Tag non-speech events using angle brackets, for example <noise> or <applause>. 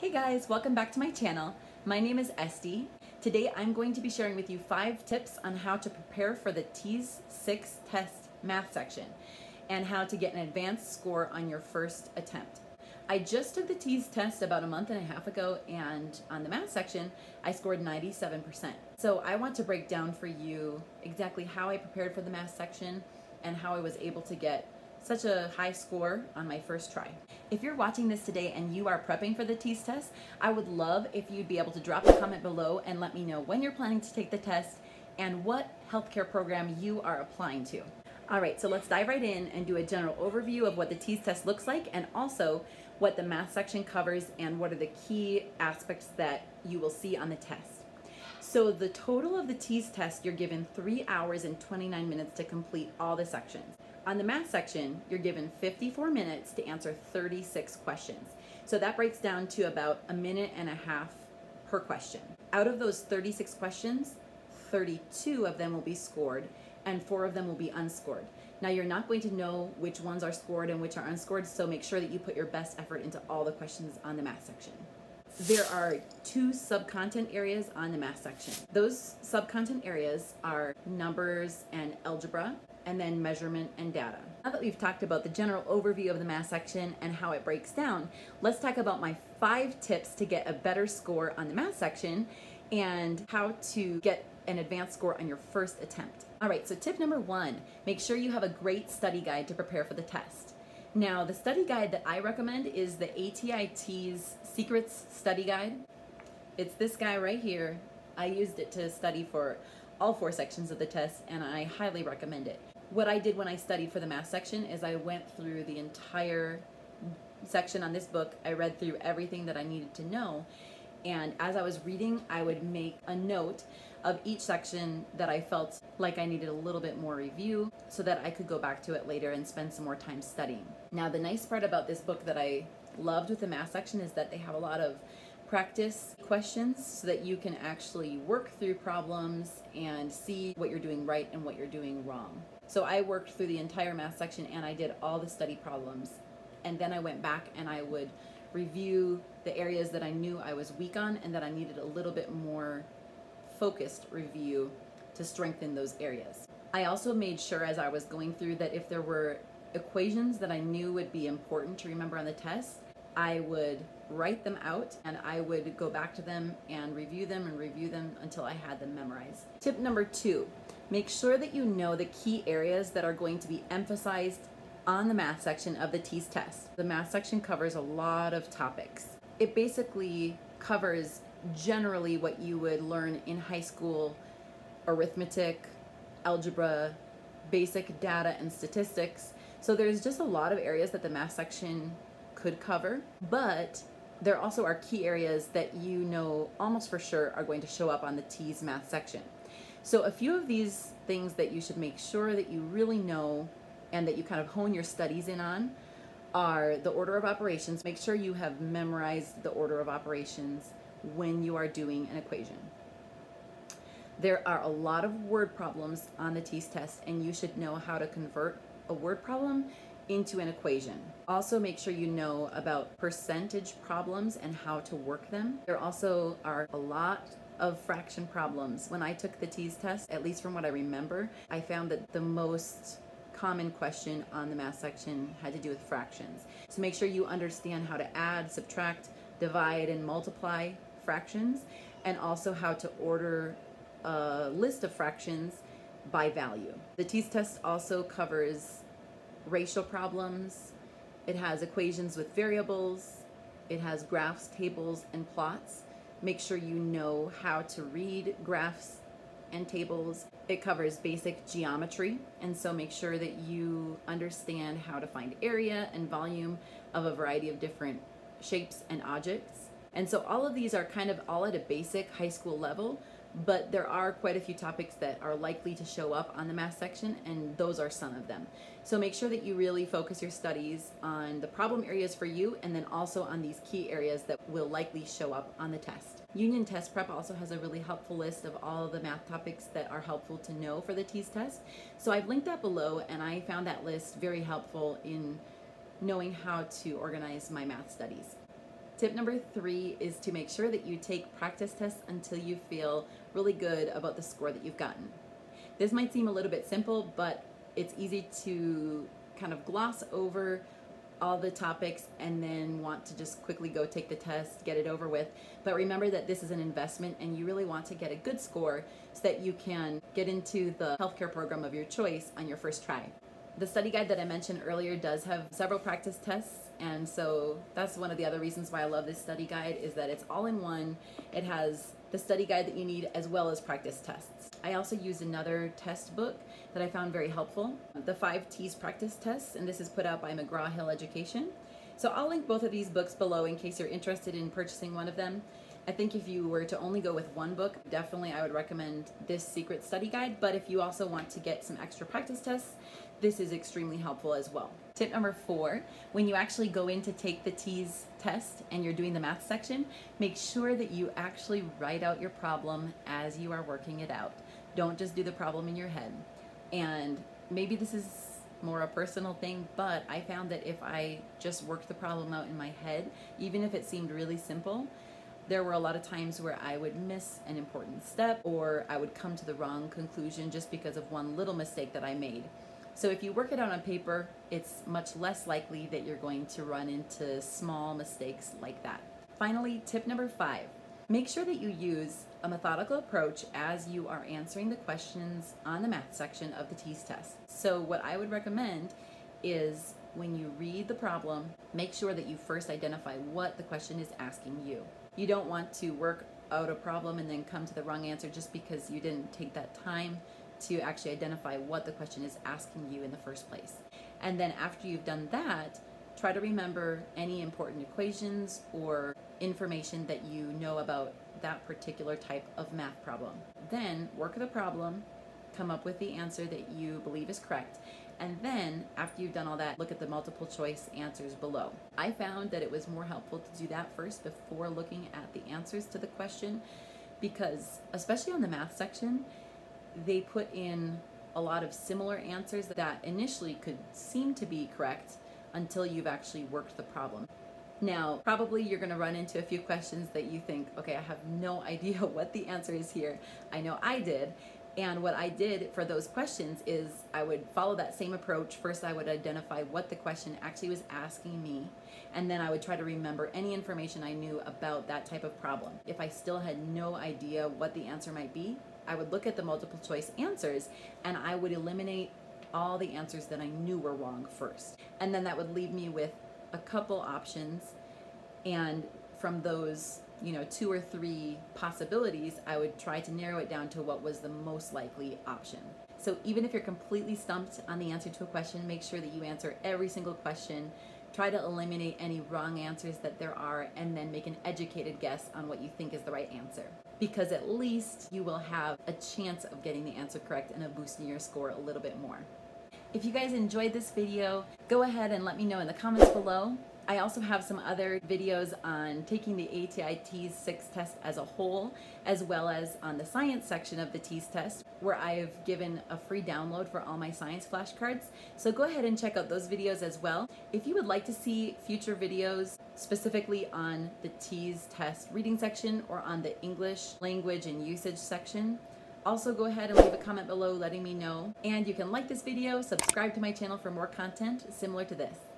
Hey guys, welcome back to my channel. My name is Esty. Today I'm going to be sharing with you five tips on how to prepare for the TEAS 6 test math section and how to get an advanced score on your first attempt. I just took the TEAS test about a month and a half ago and on the math section I scored 97%. So I want to break down for you exactly how I prepared for the math section and how I was able to get such a high score on my first try. If you're watching this today and you are prepping for the TEAS test, I would love if you'd be able to drop a comment below and let me know when you're planning to take the test and what healthcare program you are applying to. All right, so let's dive right in and do a general overview of what the TEAS test looks like and also what the math section covers and what are the key aspects that you will see on the test. So the total of the TEAS test, you're given three hours and 29 minutes to complete all the sections. On the math section, you're given 54 minutes to answer 36 questions. So that breaks down to about a minute and a half per question. Out of those 36 questions, 32 of them will be scored and four of them will be unscored. Now you're not going to know which ones are scored and which are unscored, so make sure that you put your best effort into all the questions on the math section. There are two sub-content areas on the math section. Those sub-content areas are numbers and algebra, and then measurement and data. Now that we've talked about the general overview of the math section and how it breaks down, let's talk about my five tips to get a better score on the math section and how to get an advanced score on your first attempt. All right, so tip number one, make sure you have a great study guide to prepare for the test. Now, the study guide that I recommend is the ATI TEAS Secrets Study Guide. It's this guy right here. I used it to study for all four sections of the test and I highly recommend it what I did when I studied for the math section is I went through the entire section on this book. I read through everything that I needed to know. And as I was reading, I would make a note of each section that I felt like I needed a little bit more review so that I could go back to it later and spend some more time studying. Now, the nice part about this book that I loved with the math section is that they have a lot of practice questions so that you can actually work through problems and see what you're doing right and what you're doing wrong. So I worked through the entire math section and I did all the study problems. And then I went back and I would review the areas that I knew I was weak on and that I needed a little bit more focused review to strengthen those areas. I also made sure as I was going through that if there were equations that I knew would be important to remember on the test, I would write them out and I would go back to them and review them and review them until I had them memorized. Tip number two, make sure that you know the key areas that are going to be emphasized on the math section of the TEAS test. The math section covers a lot of topics. It basically covers generally what you would learn in high school arithmetic, algebra, basic data and statistics. So there's just a lot of areas that the math section could cover, but there also are key areas that you know almost for sure are going to show up on the TEAS math section. So a few of these things that you should make sure that you really know and that you kind of hone your studies in on are the order of operations. Make sure you have memorized the order of operations when you are doing an equation. There are a lot of word problems on the TEAS test and you should know how to convert a word problem into an equation. Also make sure you know about percentage problems and how to work them. There also are a lot of fraction problems. When I took the TEAS test, at least from what I remember, I found that the most common question on the math section had to do with fractions. So make sure you understand how to add, subtract, divide, and multiply fractions, and also how to order a list of fractions by value. The TEAS test also covers ratio problems, it has equations with variables, it has graphs, tables, and plots. Make sure you know how to read graphs and tables. It covers basic geometry, and so make sure that you understand how to find area and volume of a variety of different shapes and objects. And so all of these are kind of all at a basic high school level, but there are quite a few topics that are likely to show up on the math section, and those are some of them. So make sure that you really focus your studies on the problem areas for you, and then also on these key areas that will likely show up on the test. Union Test Prep also has a really helpful list of all of the math topics that are helpful to know for the TEAS test. So I've linked that below, and I found that list very helpful in knowing how to organize my math studies. Tip number three is to make sure that you take practice tests until you feel really good about the score that you've gotten. This might seem a little bit simple, but it's easy to kind of gloss over all the topics and then want to just quickly go take the test, get it over with. But remember that this is an investment and you really want to get a good score so that you can get into the healthcare program of your choice on your first try. The study guide that I mentioned earlier does have several practice tests and so that's one of the other reasons why I love this study guide is that it's all in one. It has the study guide that you need as well as practice tests. I also used another test book that I found very helpful, the 5 TEAS practice tests, and this is put out by McGraw-Hill Education. So I'll link both of these books below in case you're interested in purchasing one of them. I think if you were to only go with one book, definitely I would recommend this secret study guide, but if you also want to get some extra practice tests, this is extremely helpful as well. Tip number four, when you actually go in to take the TEAS test and you're doing the math section, make sure that you actually write out your problem as you are working it out. Don't just do the problem in your head. And maybe this is more a personal thing, but I found that if I just worked the problem out in my head, even if it seemed really simple, there were a lot of times where I would miss an important step or I would come to the wrong conclusion just because of one little mistake that I made. So if you work it out on paper, it's much less likely that you're going to run into small mistakes like that. Finally, tip number five, make sure that you use a methodical approach as you are answering the questions on the math section of the TEAS test. So what I would recommend is when you read the problem, make sure that you first identify what the question is asking you. You don't want to work out a problem and then come to the wrong answer just because you didn't take that time to actually identify what the question is asking you in the first place. And then after you've done that, try to remember any important equations or information that you know about that particular type of math problem. Then work the problem, come up with the answer that you believe is correct, and then after you've done all that, look at the multiple choice answers below. I found that it was more helpful to do that first before looking at the answers to the question because especially on the math section, they put in a lot of similar answers that initially could seem to be correct until you've actually worked the problem. Now, probably you're going to run into a few questions that you think, okay, I have no <laughs> idea what the answer is here. I know I did. And what I did for those questions is I would follow that same approach. First, I would identify what the question actually was asking me, and then I would try to remember any information I knew about that type of problem. If I still had no idea what the answer might be, I would look at the multiple choice answers and I would eliminate all the answers that I knew were wrong first. And then that would leave me with a couple options and from those you know two or three possibilities I would try to narrow it down to what was the most likely option. So even if you're completely stumped on the answer to a question, make sure that you answer every single question Try to eliminate any wrong answers that there are and then make an educated guess on what you think is the right answer. Because at least you will have a chance of getting the answer correct and of boosting your score a little bit more. If you guys enjoyed this video, go ahead and let me know in the comments below. I also have some other videos on taking the ATI TEAS 6 test as a whole, as well as on the science section of the TEAS test, where I've given a free download for all my science flashcards. So go ahead and check out those videos as well. If you would like to see future videos specifically on the TEAS test reading section or on the English language and usage section, also go ahead and leave a comment below letting me know. And you can like this video, subscribe to my channel for more content similar to this.